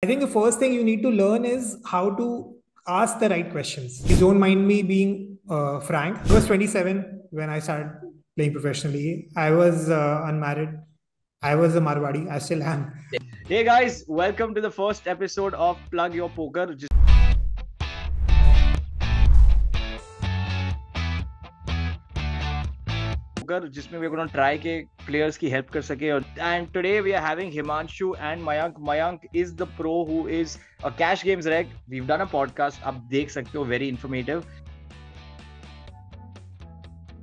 I think the first thing you need to learn is how to ask the right questions. Please don't mind me being uh, frank. I was 27 when I started playing professionally. I was uh, unmarried. I was a Marwadi. I still am. Hey guys, welcome to the first episode of Plug Your Poker. कर जिसमें we try के players की help कर सके। And today we are having Himanshu and Mayank Mayank is the pro who is a cash games rack we done a podcast आप देख सकते हो very informative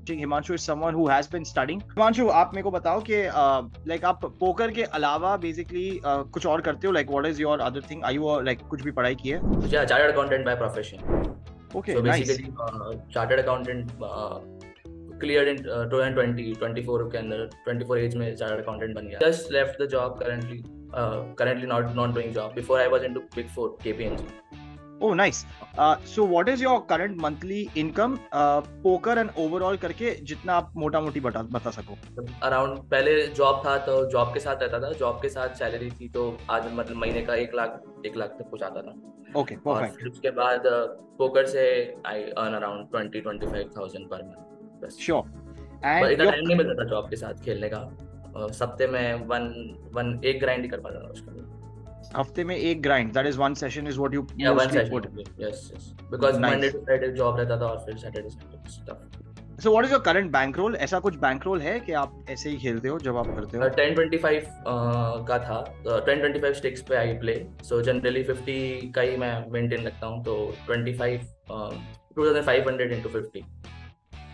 Himanshu is someone who has been studying Himanshu आप मेरे को बताओ कि uh, like आप पोकर के अलावा बेसिकली uh, कुछ और करते हो? Like what is your other thing I you like कुछ भी पढ़ाई की है? मुझे chartered accountant by profession okay nice chartered accountant uh, chartered accountant uh, clear in 2020 24 के अंदर 24 एज में चार्टर्ड अकाउंटेंट बन गया। Just left the job currently currently not not doing job. Before i was into big 4 kpmg oh nice. Uh, so what is your current monthly income? Uh, poker and overall करके जितना आप मोटा मोटी बता बता सको। अराउंड पहले job था तो जॉब के साथ रहता था। जॉब के साथ सैलरी थी तो आज मतलब महीने का एक लाख एक लाख तक पहुंचाता था। ओके परफेक्ट फिर उसके बाद पोकर से I earn around twenty twenty five thousand per month बस श्योर एंड इतना टाइम नहीं मिलता था जॉब के साथ खेलने का। सप्ते में वन वन एक ग्राइंड ही कर पाता था उसका। हफ़्ते में एक grind that is one session is what you या one session yes yes because Monday to Friday job रहता था और फिर Saturday Sunday stuff so what is your current bankroll ऐसा कुछ बैंक रोल है कि आप ऐसे ही खेलते हो जब आप करते हो? 1025 का था। 1025 स्टिक्स पे आई प्ले सो जनरली 50 का ही मैं मेंटेन रखता हूँ तो 25 2500 into 50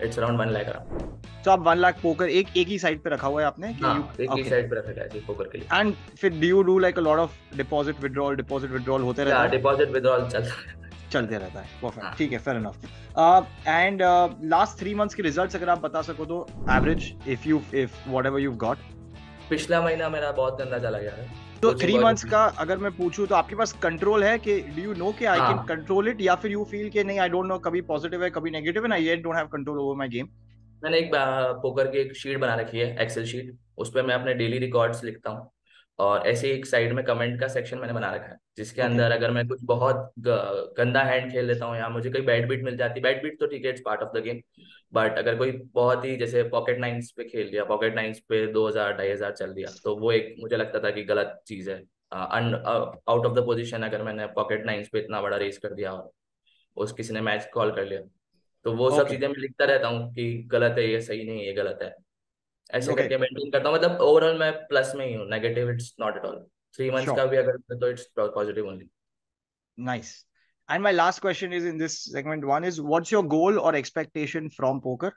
it's around 1 lakh around तो आप 1 लाख पोकर एक एक ही साइड पे रखा हुआ है आपने कि हाँ, you, एक ही साइड पे रखा है पोकर के लिए। एंड फिर do you do like a lot of deposit withdrawal deposit withdrawal होते रहता है? डिपॉजिट विथड्रॉल चलता है। चलते रहता है परफेक्ट ठीक है fair enough and last three months के रिजल्ट्स अगर आप बता सको तो average if you if whatever you got पिछला महीना मेरा बहुत गंदा चला गया है। तो थ्री मंथ्स का अगर मैं पूछूँ तो आपके पास कंट्रोल है कि डू यू नो कि आई कैन कंट्रोल इट या फिर यू फील कि नहीं आई डोंट नो कभी पॉजिटिव है कभी नेगेटिव है? ना I don't have control over my game मैंने एक पोकर की एक शीट बना रखी है एक्सेल शीट उस पर मैं अपने डेली रिकॉर्ड्स लिखता हूँ। और ऐसे एक साइड में कमेंट का सेक्शन मैंने बना रखा है जिसके अंदर अगर मैं कुछ बहुत गंदा हैंड खेल लेता हूँ या मुझे कोई बैड बीट मिल जाती बैड बीट तो ठीक है it's part of the game but अगर कोई बहुत ही जैसे पॉकेट नाइन्स पे खेल लिया पॉकेट नाइन्स पे दो हज़ार ढाई हज़ार चल दिया तो वो एक मुझे लगता था कि गलत चीज़ है। आउट ऑफ़ द पोजिशन अगर मैंने पॉकेट नाइन्स पे इतना बड़ा रेस कर दिया और उस किसी ने मैच कॉल कर लिया तो वो सब चीज़ें मैं लिखता रहता हूँ कि गलत है ये सही नहीं ये गलत है। ऐसे करके मेंटेन करता हूँ। मतलब ओवरऑल मैं प्लस में ही हूँ negative it's not at all 3 months का भी अगर तो it's positive only nice and my last question is in this segment one is what's your goal और expectation from poker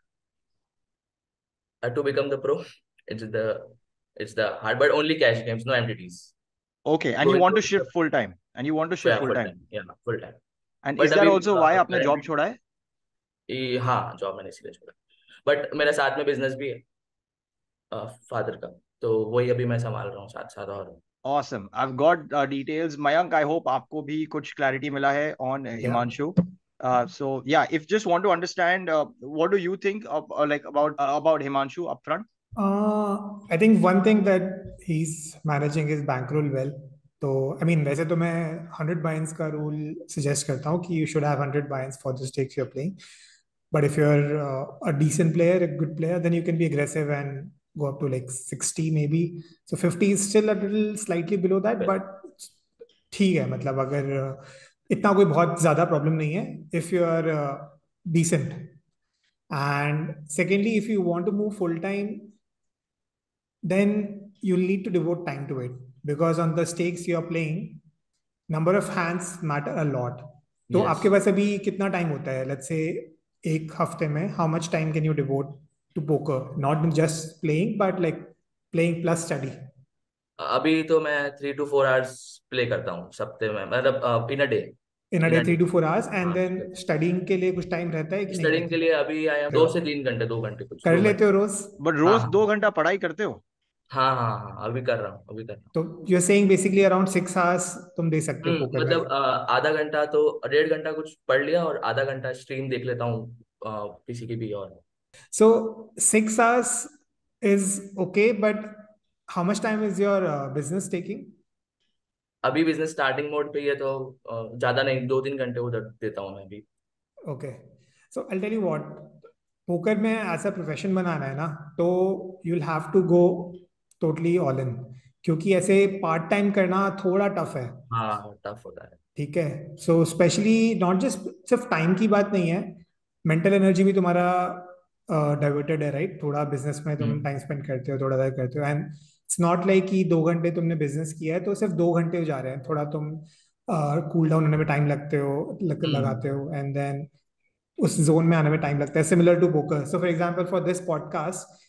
to become the pro it's the it's the hard but only cash games no MTTs okay and you want to shift full time and you want to shift full time या full time and is that also why आपने job छोड़ा है? हाँ job मैंने इसलिए छोड़ा। But मेरे साथ में बिज़नेस भी है। फादर का तो वही अभी मैं संभाल रहा हूँ साथ साथ और Awesome. I've got uh, details. Mayank, I hope आपको भी कुछ clarity मिला है on yeah. Himanshu. Uh, so yeah, if just want to understand, uh, what do you think of uh, like about uh, about Himanshu upfront? Uh, I think one thing that he's managing his bankroll well. तो आई mean वैसे तो मैं hundred buy ins का rule suggest करता हूँ कि you should have hundred buy-ins for the stakes you are playing but if you are a decent player a good player then you can be aggressive and go up to like 60 maybe so 50 is still a little slightly below that right. but ठीक है मतलब अगर इतना कोई बहुत ज़्यादा problem नहीं है if you are decent and secondly if you want to move full time then you'll need to devote time to it because on the stakes you're playing number of hands matter a lot तो yes. आपके पास अभी कितना time होता है let's say एक हफ़्ते में how much time can you devote to poker. Not just playing but like playing plus study. अभी तो मैं three two four hours play करता हूँ सप्ते में मतलब in a day in a day three two four hours and then studying के लिए कुछ टाइम रहता है कि स्टडिंग के लिए अभी आया दो से तीन घंटे दो घंटे कुछ कर लेते हो रोज? बट रोज हाँ. दो घंटा पढ़ाई करते हो? हाँ हाँ हाँ अभी कर रहा हूँ अभी कर रहा हूँ। तो you are saying basically around six hours तुम दे सकते हो पोकर मतलब आधा घंटा तो डेढ़ घंटा कुछ पढ़ लिया और आधा घंटा स्ट्रीम देख लेता हूँ किसी की भी और। So six hours is okay, but how much time is your uh, business taking? अभी बिज़नेस स्टार्टिंग मोड पे ही है तो अ, ज़्यादा नहीं दो तीन घंटे उधर देता हूँ मैं भी। Okay so I tell you what poker में अ प्रोफेशन बनाना है ना तो you will have to go totally all in क्योंकि ऐसे पार्ट टाइम करना थोड़ा टफ है। हाँ टफ होता है। ठीक है? सो स्पेशली नॉट जस्ट सिर्फ़ टाइम की बात नहीं है मेंटल एनर्जी भी तुम्हारा डाइवर्टेड है राइट थोड़ा बिज़नेस में तुम टाइम हम्म स्पेंड करते हो थोड़ा सा करते हो. एंड इट्स नॉट लाइक कि दो घंटे तुमने बिज़नेस किया है तो सिर्फ़ दो घंटे जा रहे हैं. थोड़ा तुम कूल डाउन होने में टाइम लगते हो लग, हम्म। लगाते हो. एंड देन उस जोन में आने में टाइम लगता है. Similar to poker so for example for this podcast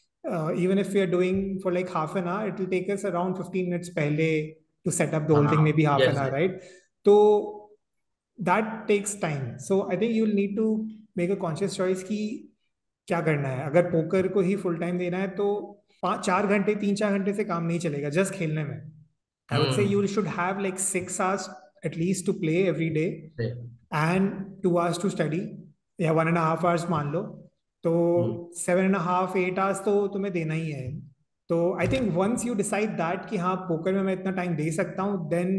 even if you are doing for like half an hour it will take us around 15 minutes पहले to set up the whole thing हाँ maybe half an yes hour यस right? तो that takes time. So I think you'll need to make a conscious choice कि क्या करना है? अगर poker को ही फुल टाइम देना है तो पाँच चार घंटे तीन चार घंटे से काम नहीं चलेगा जस्ट खेलने में। I would say you should have like six hours at least to play every day and two hours to study या वन एंड हाफ़ आवर्स मान लो। तो seven and half eight hours तो तुम्हें देना ही है। तो I think once you decide that कि हाँ पोकर में मैं इतना टाइम दे सकता हूँ then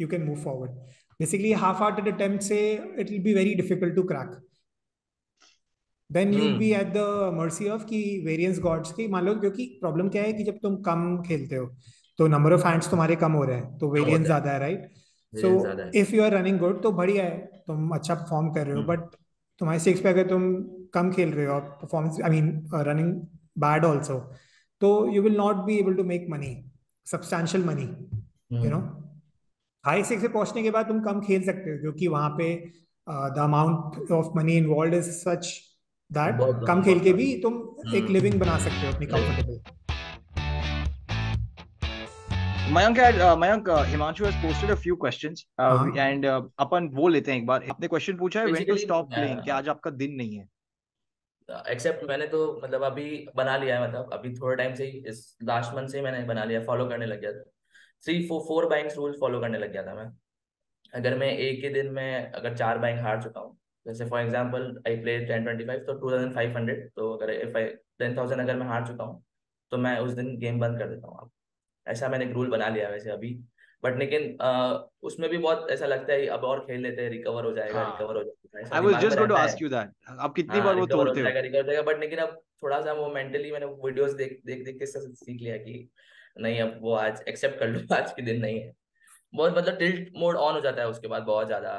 you can move forward basically half hearted attempt से it will be very difficult to crack then you be at the mercy of की वेरियंस गॉड्स की मान लो क्योंकि प्रॉब्लम क्या है कि जब तुम कम खेलते हो तो नंबर ऑफ़ हैंड्स तुम्हारे कम हो रहे हैं तो वेरियंस ज़्यादा है right so if you are running good तो बढ़िया है तुम अच्छा परफॉर्म कर रहे हो बट तुम्हारे सिक्स पे अगर तुम कम खेल रहे हो और performance I mean running bad also तो you will not be able to make money substantial money you know high six पे पहुँचने के बाद तुम कम खेल सकते हो क्योंकि वहाँ पे the amount of money involve is such that कम खेल के भी तुम एक लिविंग बना सकते हो अपनी comfortable had uh, Mayank uh, Himanshu has posted a few questions uh, हाँ। and uh, अपन वो लेते हैं एक बार। आपने क्वेश्चन पूछा है to बेसिकली stop playing? कि आज आपका दिन नहीं है? एक्सेप्ट मैंने तो मतलब अभी बना लिया है मतलब अभी थोड़े टाइम से ही इस लास्ट मंथ से ही मैंने बना लिया फॉलो करने लग गया था। Three four four buy-ins rule follow करने लग गया था मैं। अगर मैं एक ही दिन में अगर चार बाइंग हार चुका हूँ जैसे for example I play ten twenty five तो टू थाउज़ेंड फाइव हंड्रेड तो अगर इफ़ आई टेन थाउज़ेंड अगर मैं हार चुका हूँ तो मैं उस दिन गेम बंद कर देता हूँ अब। ऐसा मैंने एक रूल बना लिया वैसे अभी। बट लेकिन आ, उसमें भी बहुत ऐसा लगता है अब और खेल लेते हैं रिकवर हो जाएगा हाँ। रिकवर हो जाएगा I was just going to ask you that आप कितनी हाँ बार वो तोड़ते हो? रिकवर हो जाएगा। बट लेकिन अब थोड़ा सा वो मेंटली मैंने वीडियोस देख देख देख के सीख लिया कि नहीं अब वो आज एक्सेप्ट कर लो आज के दिन नहीं है। बहुत मतलब टिल्ट मोड ऑन हो जाता है उसके बाद बहुत ज़्यादा।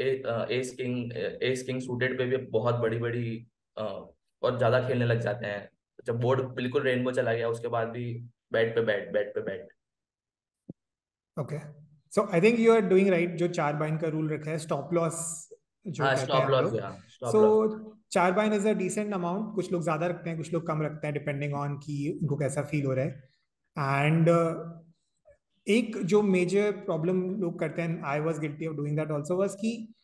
Ace king ace king suited पे भी बहुत बड़ी बड़ी बहुत ज़्यादा खेलने लग जाते हैं। जब बोर्ड बिल्कुल रेनबो चला गया उसके बाद भी बैट पे बैट बैट पे bet okay so I think you are doing right जो चार बाइन का रूल रखा है स्टॉप लॉस जो हाँ स्टॉप लॉस हाँ सो चार बाइन इज़ अ डिसेंट अमाउंट कुछ लोग ज़्यादा रखते हैं कुछ लोग कम रखते हैं डिपेंडिंग ऑन कि उनको कैसा फील हो रहा है। एंड एक जो मेजर प्रॉब्लम लोग करते हैं I was guilty of doing that also was कि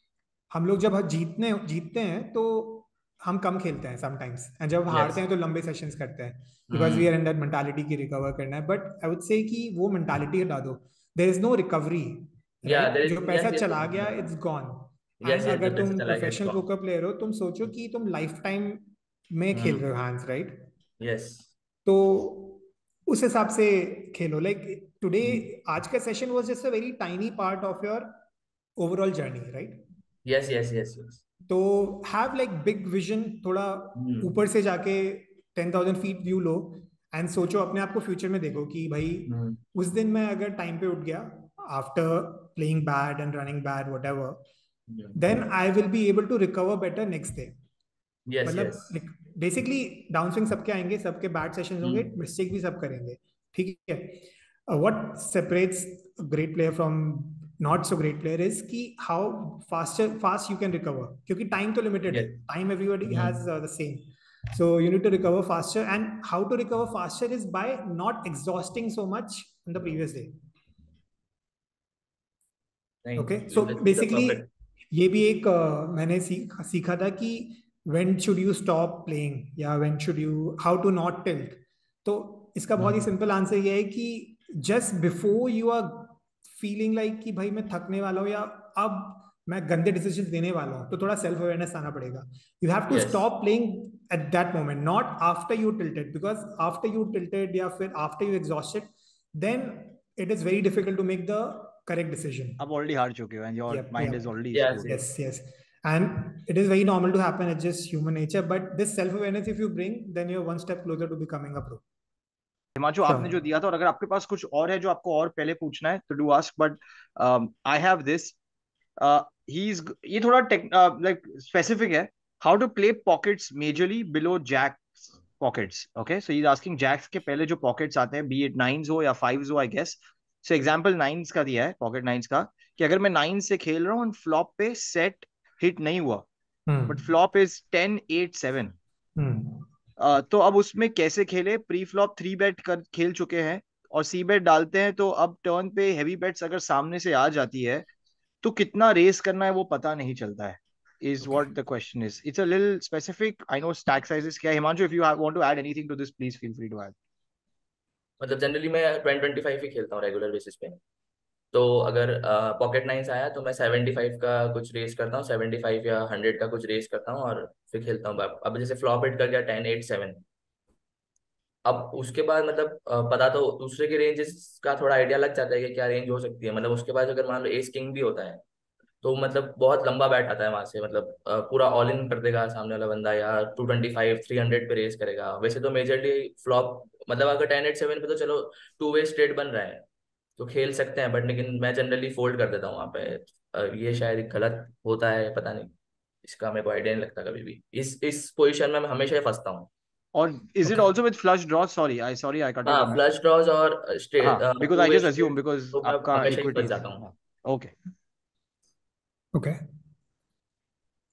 हम लोग जब जीतने जीतते हैं तो हम कम खेलते हैं समटाइम्स एंड जब हारते यस हैं तो लंबे सेशंस करते हैं because we are in that mentality की रिकवर करना है बट आई वुड से कि वो मेंटालिटी हटा दो। देर इज़ नो रिकवरी जो पैसा यस चला गया इट्स गॉन यस अगर तुम प्रोफेशनल पोकर प्लेयर हो तुम सोचो कि तुम लाइफ टाइम में खेल रहे हो हैंड्स राइट यस तो उस हिसाब से खेलो लाइक टुडे आज का session was just a very tiny part of your overall journey right yes yes yes yes तो हैव लाइक बिग विजन थोड़ा ऊपर से जाके टेन थाउज़ेंड फीट व्यू लो एंड सोचो अपने आप को फ्यूचर में देखो कि भाई उस दिन मैं अगर टाइम पे उठ गया after playing bad and running bad whatever then I will be able to recover better next day मतलब बेसिकली डाउन स्विंग सबके आएँगे सबके बैड सेशंस होंगे मिस्टेक भी सब करेंगे ठीक है? What separates great player from not so great player is कि how faster fast you can recover क्योंकि टाइम तो लिमिटेड है yes time everybody hmm has the same so you need to recover faster and how to recover faster is by not exhausting so much in the previous day नहीं okay so that's basically ये भी एक uh, मैंने सीख सीखा था कि when should you stop playing या when should you how to not tilt तो इसका बहुत ही हम्म सिंपल आंसर ये है कि just before you are feeling like कि भाई मैं थकने वाला हूँ या अब मैं गंदे डिसीज़न देने वाला हूँ तो थोड़ा सेल्फ अवेयरनेस आना पड़ेगा। You have to stop playing at that moment not after you tilted because after you tilted या फिर after you exhausted then it is very difficult to make the correct decision अब already हार चुके हैं your mind is already yes yes and it is very normal to happen it's just human nature but this self awareness if you bring then you are one step closer to becoming a pro Himanshu. आपने जो दिया था और अगर आपके पास कुछ और है जो आपको और पहले पूछना है तो do ask but I have this he is ये थोड़ा लाइक स्पेसिफिक है how to play pockets majorly below jack pockets okay so is asking jacks के पहले जो पॉकेट्स आते हैं बी एट नाइन्स हो या फाइव्स हो I guess so example nines का दिया है पॉकेट नाइन्स का कि अगर मैं नाइन से खेल रहा हूँ फ्लॉप पे सेट हिट नहीं हुआ. But flop is ten eight seven. Uh, तो अब उसमें कैसे खेले? प्री फ्लॉप थ्री बेट कर खेल चुके हैं और सी बेट डालते हैं तो अब टर्न पे हैवी बेट्स अगर सामने से आ जाती है तो कितना रेस करना है वो पता नहीं चलता है is what the question is. It's a little specific. I know stack sizes क्या Himanshu if you have, want to add anything to this please feel free to add. मतलब जनरली मैं ट्वेंटी ट्वेंटी फाइव ही खेलता हूँ regular basis पे। तो अगर pocket nines आया तो मैं सेवेंटी फाइव का कुछ रेस करता हूँ सेवेंटी फाइव या हंड्रेड का कुछ रेस करता हूँ और फिर खेलता हूँ अब जैसे फ्लॉप हिट कर गया टेन एट सेवन अब उसके बाद मतलब पता तो दूसरे के रेंजेस का थोड़ा आइडिया लग जाता है कि क्या रेंज हो सकती है। मतलब उसके बाद अगर मान लो एस किंग भी होता है तो मतलब बहुत लंबा बैट आता है वहाँ से। मतलब पूरा ऑल इन कर देगा सामने वाला बंदा या two twenty five three hundred पे रेस करेगा। वैसे तो मेजरली फ्लॉप मतलब अगर टेन एट सेवन पे तो चलो टू वे स्ट्रेट बन रहा है। तो खेल सकते हैं बट लेकिन मैं जनरली फोल्ड कर देता हूँ वहाँ पे। ये शायद गलत होता है पता नहीं। इसका मेरे को आइडिया नहीं लगता कभी भी। इस इस पोजीशन में मैं हमेशा ही फंसता हूँ। is it Okay. also with flush draws? Sorry i sorry i cut हाँ फ्लश ड्रॉज और स्ट्रेट हाँ because i just assume because तो मैं आपका है जाता हूँ हाँ, okay. Okay.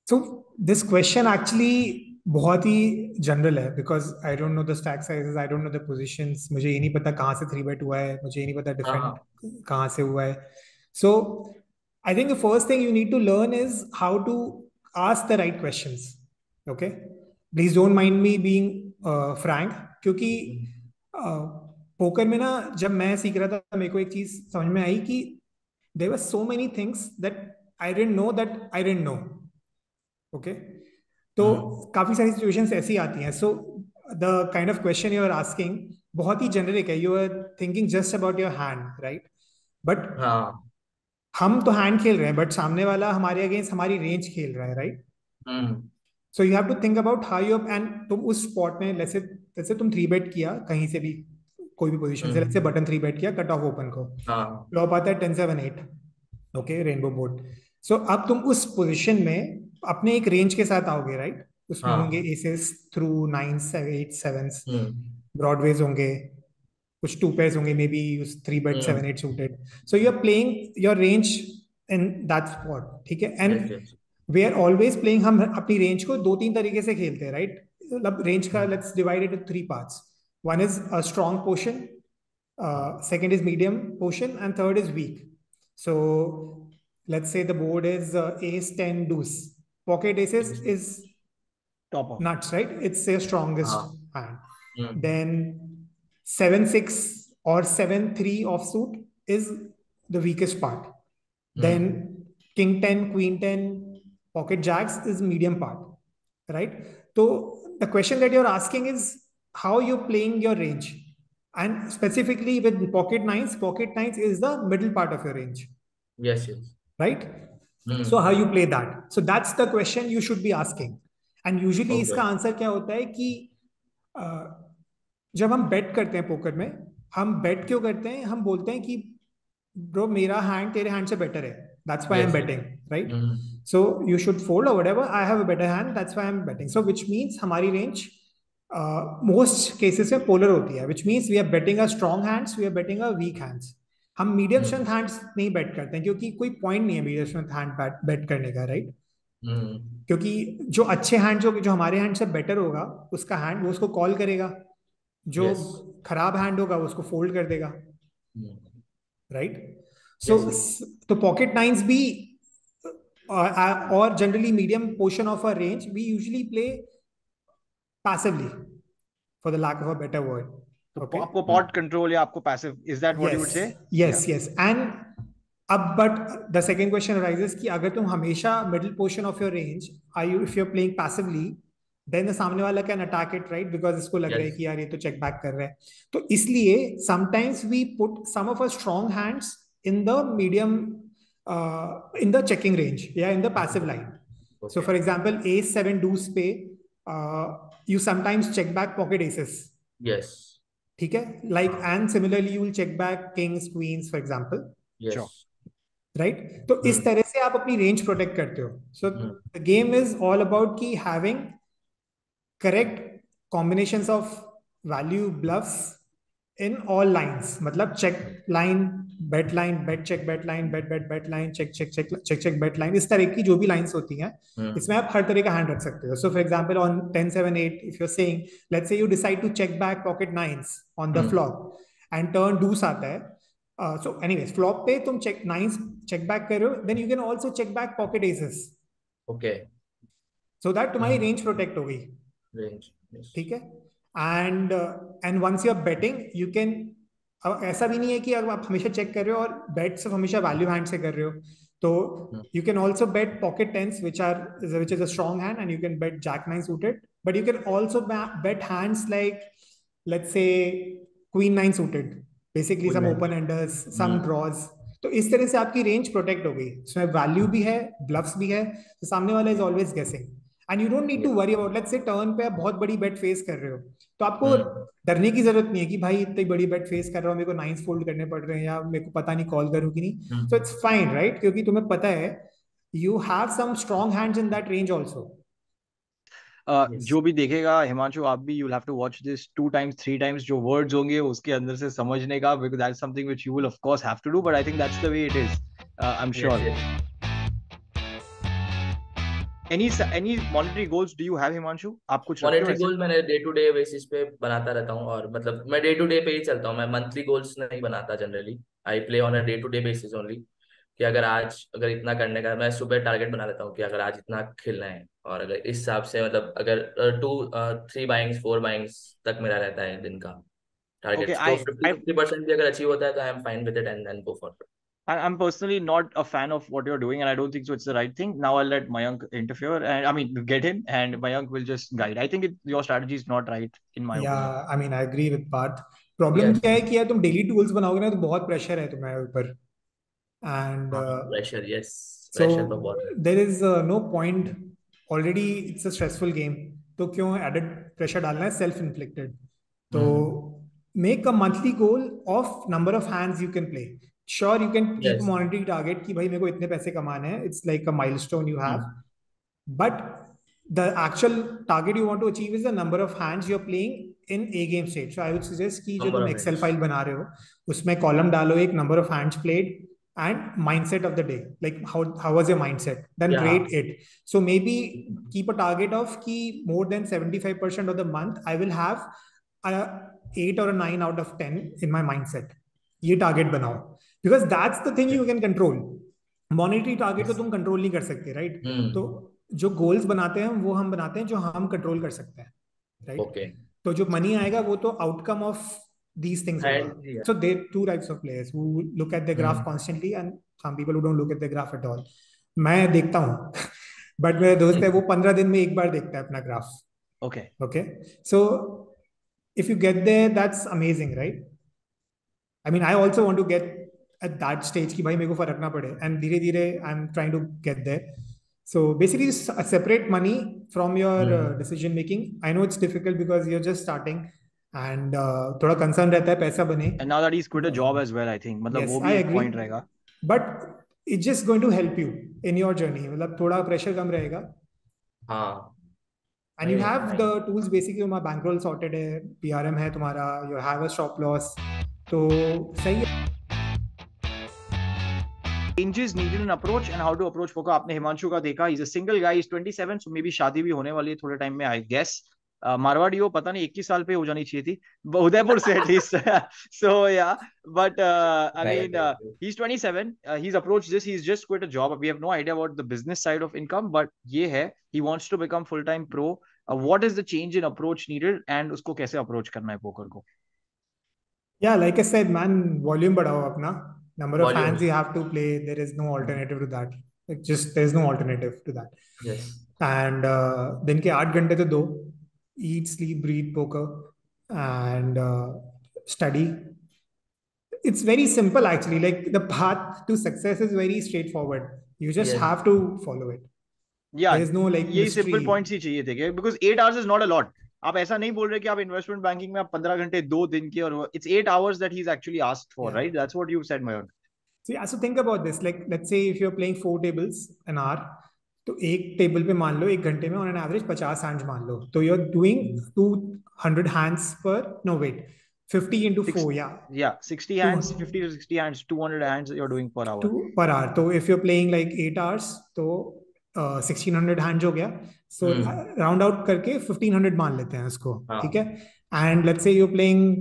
So this question actually बहुत ही जनरल है because I don't know the stack sizes I don't know the positions मुझे ये नहीं पता कहाँ से थ्री बेट हुआ है मुझे ये नहीं पता हाँ हाँ। डिफरेंट कहाँ से हुआ है। So I think the first thing you need to learn is how to ask the right question okay please don't mind me being frank क्योंकि पोकर में ना जब मैं सीख रहा था मेरे को एक चीज़ समझ में आई कि there are so many things that I don't know that I don't know okay तो हम्म काफ़ी सारी सिचुएशंस ऐसी आती हैं। So the kind of question you are asking बहुत ही जेनरिक है। You are thinking just about your hand right but हाँ। हम तो हैंड खेल रहे हैं बट सामने वाला हमारे अगेंस्ट हमारी रेंज खेल रहा है right so you have to think about how you and तुम उस स्पॉट में जैसे जैसे तुम थ्री बेट किया कहीं से भी कोई भी पोजीशन से जैसे बटन थ्री बेट किया कट ऑफ़ ओपन को। हाँ। आता है ten seven eight okay rainbow board so अब तुम उस पोजीशन में अपने एक रेंज के साथ आओगे राइट उसमें हाँ। होंगे aces through nine eight seven broadways होंगे कुछ टू पेयर्स होंगे maybe three but seven eight suited so you are playing your range in that spot ठीक है? And we are always playing हम अपनी रेंज को दो तीन तरीके से खेलते हैं राइट मतलब रेंज का let's divide it three parts one is a strong portion second is medium portion and third is weak so let's the board is uh, ace 10 deuce. Pocket aces is top of nuts, right? It's their strongest uh-huh. hand. Yeah. Then seven six or seven three offsuit is the weakest part. Yeah. Then king ten, queen ten, pocket jacks is medium part, right? So the question that you're asking is how you're playing your range, and specifically with pocket nines, pocket nines is the middle part of your range. Yes, yes. Right. So hmm how you play that so that's the question you should be asking and usually okay इसका answer क्या होता है कि uh, जब हम बेट करते हैं poker में हम बेट क्यों करते हैं हम बोलते हैं कि ब्रो मेरा हैंड तेरे हैंड से बेटर है that's why I am yes betting right hmm so you should fold or whatever i have a better hand that's why i'm betting so which means हमारी range uh, most cases में polar होती है which means we are betting a strong hands we are betting a weak hands हम strength हम्म hands नहीं bet करते हैं क्योंकि कोई point नहीं है strength hand bet, bet करने का right? हम्म क्योंकि जो अच्छे हैंड जो जो हमारे हैंड से बेटर होगा उसका हैंड वो उसको कॉल करेगा। जो यस खराब हैंड होगा वो उसको फोल्ड कर देगा। राइट सो यस तो पॉकेट नाइन्स भी और generally medium portion of a range we usually play passively for the lack of a better word तो okay आपको पॉट कंट्रोल या आपको passive is that what you would say yes yes yes and अब but the second question arises कि अगर तुम हमेशा middle portion of your range are you if you are playing passively then the सामने वाला can attack it right because इसको लग रहा है कि यार ये तो चेक बैक कर रहा है तो इसलिए sometimes we put some of a strong hands in the medium, uh, in the checking range, yeah, in the passive line. Okay. So, for example, ace seven deuce pay, uh, you sometimes check back pocket aces. Yes. ठीक है? Like and similarly you will check back kings queens for example right तो hmm. इस तरह से आप अपनी range protect करते हो। So the game is all about की having correct combination of value bluffs in all lines मतलब check line bet line bet check bet line bet bet bet line check check check check check bet line इस तरह की जो भी lines होती हैं hmm. इसमें आप हर तरह का हैंड रख सकते हो। So for example on 10 7 8 if you are saying let's say you decide to check back pocket nines on the flop and turn deuce आता है सो एनीवेज फ्लॉप पे तुम चेक नाइंस चेक बैक कर रहे हो then you can also check back pocket aces okay so that तुम्हारी range protect हो गई। रेंज ठीक है? And and once you are betting you can अब ऐसा भी नहीं है कि अगर आप हमेशा चेक कर रहे हो और बेट सिर्फ़ हमेशा वैल्यू हैंड से कर रहे हो। तो you can also bet pocket tens which are which is a strong hand and you can bet jack nine suited but you can also bet hands like let's say queen nine suited basically some open enders some draws तो इस तरह से आपकी range protect हो गई। इसमें value भी है ब्लफ्स भी है। तो सामने वाला is always guessing and you don't need to worry about let's say turn पे आप बहुत बड़ी बेट फेस कर रहे हो। तो आपको hmm. डरने की ज़रूरत नहीं है कि भाई इतनी बड़ी बेट फेस कर रहा हूँ मेरे को नाइन्स फोल्ड करने पड़ रहे हैं या मेरे को पता नहीं कॉल करूँ कि नहीं। सो इट्स फाइन राइट क्योंकि तुम्हें पता है you have some strong hands in that range also Uh, yes. जो भी देखेगा हिमांशु आप भी you have to watch this two times three times जो वर्ड्स होंगे उसके अंदर से समझने का because that's something which you will of course have to do but I think that's the way it is I am sure any any monetary goals do you have himanshu? आप कुछ monetary goals मैंने day to day basis पे बनाता रहता हूँ और मतलब मैं डे टू डे पे ही चलता हूँ। मैं मंथली गोल्स नहीं बनाता generally I play on a day to day basis only कि अगर आज अगर इतना करने का मैं सुबह टारगेट बना लेता हूँ कि अगर आज इतना खेलना है और अगर इस हिसाब से मतलब अगर two three buyins four buyins तक मेरा रहता है दिन का। टारगेट फिफ्टी परसेंट भी अगर अचीव होता है तो I am fine with it and then go for I'm personally not a fan of what you're doing, and I don't think so. It's the right thing. Now I'll let Mayank interfere, and I mean get in, and Mayank will just guide. I think it, your strategy is not right in my yeah. Opinion. I mean, I agree with Parth. Problem क्या है कि यार तुम daily tools बनाओगे ना तो बहुत pressure है तुम्हारे ऊपर and pressure yes so there is no point already it's a stressful game तो क्यों एडेड प्रेशर डालना है सेल्फ इन्फ्लिक्टेड तो make a monthly goal of number of hands you can play Sure you can keep monitoring target कि भाई मेरे को इतने पैसे कमाने हैं it's like a milestone you have but the actual target you want to achieve is the number of hands you're playing in a game state so i would suggest कि जो तुम excel file बना रहे हो उसमें column डालो एक number of hands played and mindset of the day like how how was your mindset then yeah. rate it so maybe keep a target of key more than 75% of the month i will have a 8 or a 9 out of 10 in my mindset ये target बनाओ because that's the thing you can control monetary target तो तुम control नहीं कर सकते right right? तो जो goals बनाते हैं वो हम बनाते हैं जो हम कंट्रोल कर सकते हैं राइट right? okay. तो जो मनी आएगा वो तो outcome of these things yeah. so there are two types of players who look at the graph mm. constantly and some people who don't look at the graph at all मैं देखता हूँ but मेरा दोस्त है वो पंद्रह दिन में एक बार देखता है अपना graph okay okay so if you get there that's amazing right I mean I also want to get at that stage कि भाई मेरे को फ़र्क ना पड़े एंड धीरे धीरे I am trying to get there so basically separate money from your mm. uh, decision making i know it's difficult because you're just starting and uh, थोड़ा कंसर्न रहता है पैसा बने and now that he's quit a job as well i think मतलब yes, वो भी एक point रहेगा but it's just going to help you in your journey मतलब थोड़ा प्रेशर कम रहेगा हाँ and you have the tools basically तुम्हारा bankroll sorted है PRM है तुम्हारा you have a stop loss तो सही है changes needed in approach and how to approach poker आपने हिमांशु का देखा is a single guy is 27 so maybe शादी भी होने वाली है थोड़े टाइम में आई गेस मारवाड़ी हो पता नहीं 21 साल पे हो जानी चाहिए थी। उदयपुर से एटलीस्ट सो या but I mean he is 27 he is approach this he is just quit a job we have no idea about the business side of income but ये है he wants to become full time pro what is the change in approach needed and उसको कैसे approach करना है poker को? या like I said man volume बढ़ाओ अपना। number of Volume. hands you have to play there is no alternative to that like just there's no alternative to that yes and uh, दिन के आठ घंटे तो दो eat sleep breathe poker and uh, study it's very simple actually. Like the path to success is very straightforward. You just Yes. have to follow it. या There is no like यही simple mystery. Points ही चाहिए थे because eight hours is not a lot आप ऐसा नहीं बोल रहे कि आप इन्वेस्टमेंट बैंकिंग में आप पंद्रह घंटे दो दिन के और it's eight hours that he is actually asked for right that's what you said Mayank So, yeah, so think about this. Like, let's say if you're playing four tables an hour, तो एक table पे मान लो एक घंटे में on an average पचास hands मान लो तो you are doing two hundred hands per no wait fifty into four या या 60 hands 50 to 60 hands 200 hands you're doing per hour. Two per hour तो if you are playing like eight hours तो sixteen hundred hands हो गया। So hmm. Round out करके fifteen hundred मान लेते हैं उसको हाँ। ठीक है? And let's say you playing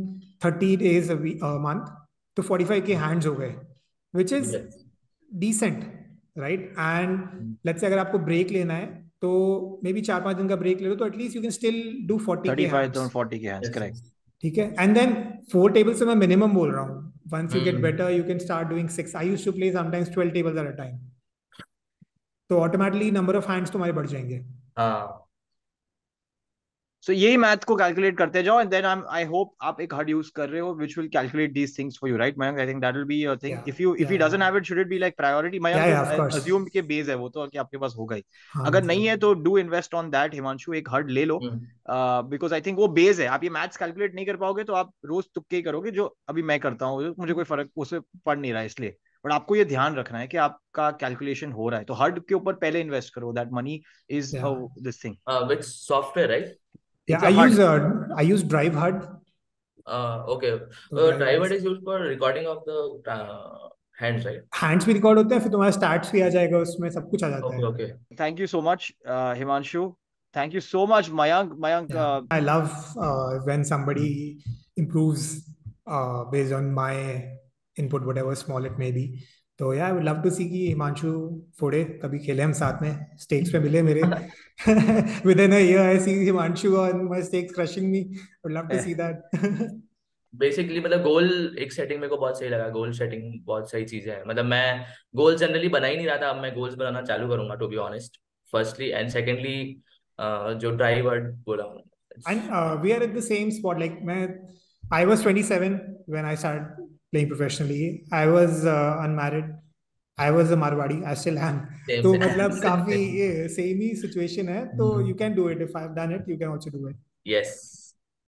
thirty days month तो फोर्टी फाइव के हैंड्स हो गए which is decent right and let's say अगर आपको ब्रेक लेना है तो मे बी चार पाँच दिन का ब्रेक ले लो तो at least you can still do forty 35 to 40 के hands Yes. ठीक है? एंड देन फोर टेबल्स से मैं मिनिमम बोल रहा हूँ। Once you get Hmm. Better you can start doing six I used to play sometimes 12 tables at a time तो automatically number of hands तुम्हारे बढ़ जाएँगे। हाँ। So यही मैथ को कैलकुलेट करते जाओ and then I I hope आप एक हर्ड यूज़ कर रहे हो right mayank i think that will be your thing. Yeah. if you if he Yeah. doesn't have it should it be like priority? mayank Yeah, yeah, of I course. assume के base है वो तो कि आपके पास होगा ही। हाँ, अगर नहीं है तो do invest on that Himanshu एक हर्ड ले लो। बिकॉज़ आई थिंक वो बेस है। आप ये मैथ्स कैलकुलेट नहीं कर पाओगे तो आप रोज तुक्के ही करोगे जो अभी मैं करता हूँ मुझे कोई फ़र्क उससे पड़ नहीं रहा है इसलिए। बट आपको ये ध्यान रखना है कि आपका कैलकुलेशन हो रहा है। तो हर्ड के ऊपर पहले इन्वेस्ट करो that money is how this thing which software right I use I use Drive HUD okay Drive HUD is use for recording of the hands right hands भी रिकॉर्ड होते हैं फिर तुम्हारा स्टैट्स भी आ जाएगा उसमें सब कुछ आ जाता है। Okay thank you so much Himanshu thank you so much Mayank Mayank I love when somebody improves based on my input, whatever small it may be. तो yeah, I would love to see कि हिमांशु फोड़े कभी खेले हम साथ में stakes पे मिले मेरे within a year I see Himanshu on my stakes crushing me. Would love to see that. Basically मतलब गोल एक सेटिंग मेरे को बहुत सही लगा गोल सेटिंग बहुत सही चीज़ है मतलब मैं गोल जनरली बना ही नहीं रहा था अब मैं गोल्स बनाना चालू करूँगा to be honest firstly and secondly जो ड्राइव वर्ड बोला हूँ uh, we are at the same spot. Like मैं, I was 27 when I started playing professionally. I was uh, unmarried. I was a Marwadi. I still am. so तो मतलब same, काफ़ी. Same ही situation है तो हम्म। You can do it if I have done it you can also do it yes